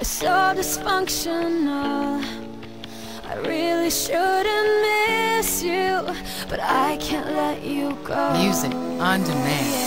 It's so dysfunctional. I really shouldn't miss you, but I can't let you go. Music on demand.